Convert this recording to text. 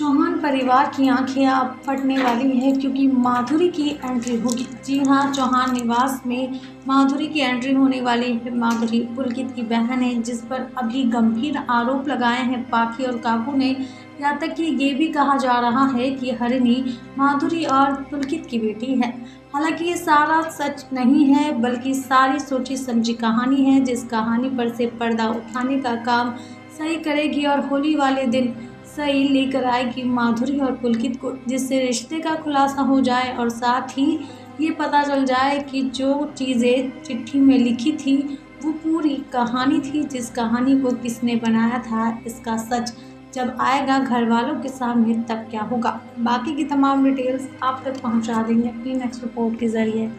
परिवार की आँखें अब फटने वाली हैं क्योंकि माधुरी की एंट्री होगी। जी हाँ चौहान निवास में माधुरी की एंट्री होने वाली है। माधुरी पुलकित की बहन है, जिस पर अभी गंभीर आरोप लगाए हैं। पाखी और काकू ने यहाँ तक कि ये भी कहा जा रहा है कि हरिणी माधुरी और पुलकित की बेटी है। हालाँकि ये सारा सच नहीं है, बल्कि सारी सोची समझी कहानी है, जिस कहानी पर से पर्दा उठाने का काम सही करेगी और होली वाले दिन सही लेकर आएगी माधुरी और पुलकित को, जिससे रिश्ते का खुलासा हो जाए और साथ ही ये पता चल जाए कि जो चीज़ें चिट्ठी में लिखी थी, वो पूरी कहानी थी जिस कहानी को किसने बनाया था, इसका सच जब आएगा घर वालों के सामने तब क्या होगा। बाकी की तमाम डिटेल्स आप तक पहुँचा देंगे अपनी नेक्स्ट रिपोर्ट के ज़रिए।